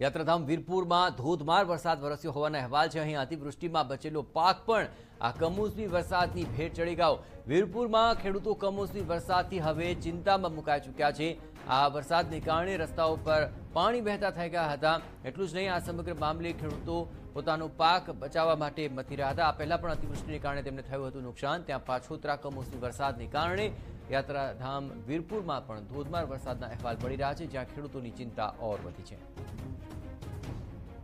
યાત્રાધામ વીરપુરમાં ધોધમાર વરસાદ વરસ્યો હોવાના અહેવાલ છે. અહીં અતિવૃષ્ટિમાં બચેલો પાક પણ આ કમોસમી વરસાદની ભેટ ચડી ગયો. વીરપુરમાં ખેડૂતો કમોસમી વરસાદથી હવે ચિંતામાં મુકાઈ ચૂક્યા છે. આ વરસાદને કારણે રસ્તાઓ પર પાણી વહેતા થઈ ગયા હતા એટલું જ નહીં આ સમગ્ર મામલે ખેડૂતો પોતાનો પાક બચાવવા માટે મથી રહ્યા હતા આ પહેલા પણ અતિવૃષ્ટિને કારણે તેમને થયું હતું નુકસાન ત્યાં પાછોતરા કમોસમી વરસાદને કારણે યાત્રાધામ વીરપુરમાં પણ ધોધમાર વરસાદના અહેવાલ મળી રહ્યા છે જ્યાં ખેડૂતોની ચિંતા ઓર વધી છે